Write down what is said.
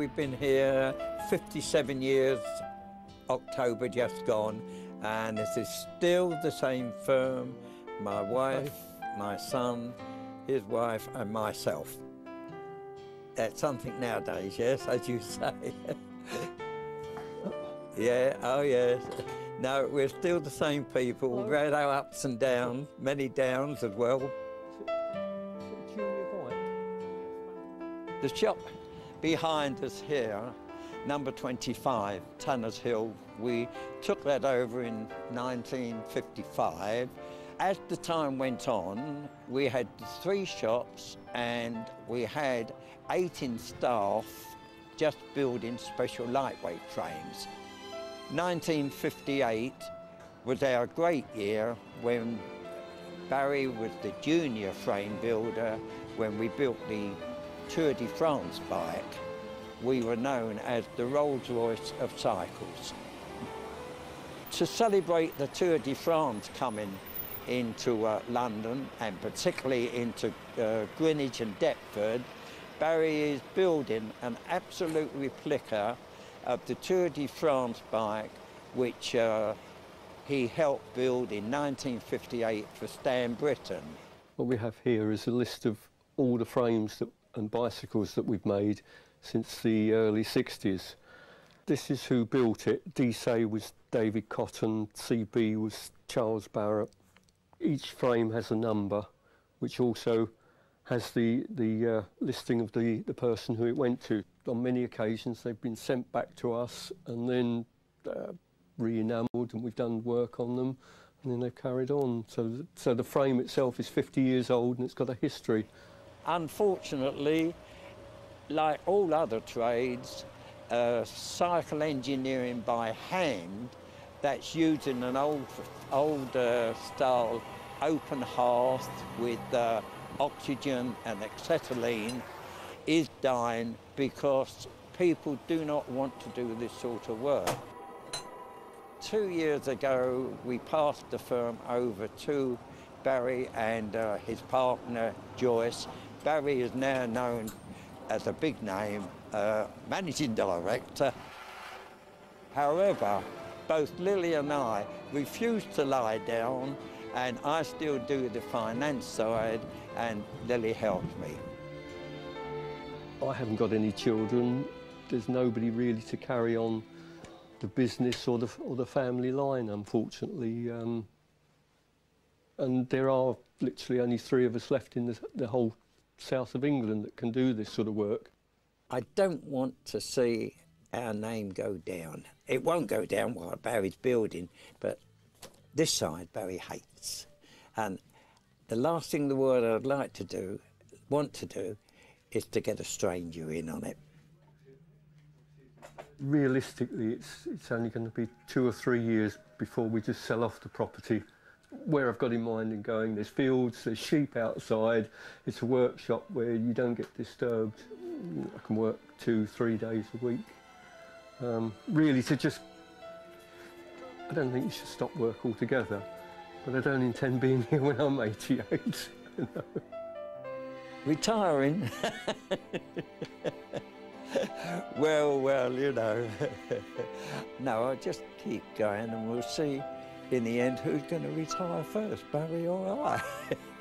we've been here 57 years, October just gone, and this is still the same firm. My wife, my son, his wife, and myself. That's something nowadays, yes, as you say. yeah, oh yes. No, we're still the same people. We've had our ups and downs, many downs as well. The shop behind us here, number 25, Tanners Hill, we took that over in 1955. As the time went on, we had three shops and we had 18 staff just building special lightweight frames. 1958 was our great year when Barry was the junior frame builder when we built the Tour de France bike. We were known as the Rolls-Royce of cycles. To celebrate the Tour de France coming into uh, London and particularly into uh, Greenwich and Deptford, Barry is building an absolute replica of the Tour de France bike, which uh, he helped build in 1958 for Stan Brittain. What we have here is a list of all the frames that, and bicycles that we've made since the early 60s. This is who built it. DC was David Cotton, CB was Charles Barrett. Each frame has a number, which also has the, the uh, listing of the, the person who it went to. On many occasions, they've been sent back to us and then uh, re-enamelled, and we've done work on them, and then they've carried on. So, so the frame itself is 50 years old and it's got a history. Unfortunately, like all other trades, uh, cycle engineering by hand, that's using an old, old uh, style open hearth with uh, oxygen and acetylene is dying because people do not want to do this sort of work. Two years ago, we passed the firm over to Barry and uh, his partner, Joyce. Barry is now known as a big name, uh, managing director. However, both Lily and I refuse to lie down and I still do the finance side and Lily helps me. I haven't got any children. There's nobody really to carry on the business or the, or the family line, unfortunately. Um, and there are literally only three of us left in the, the whole south of England that can do this sort of work. I don't want to see our name go down. It won't go down while Barry's building, but this side Barry hates. And the last thing in the world I'd like to do, want to do, is to get a stranger in on it. Realistically, it's, it's only going to be two or three years before we just sell off the property. Where I've got in mind in going, there's fields, there's sheep outside, it's a workshop where you don't get disturbed. I can work two, three days a week. Um, really to just, I don't think you should stop work altogether, but I don't intend being here when I'm 88. You? Retiring? well, well, you know. no, I'll just keep going and we'll see in the end who's going to retire first, Barry or I.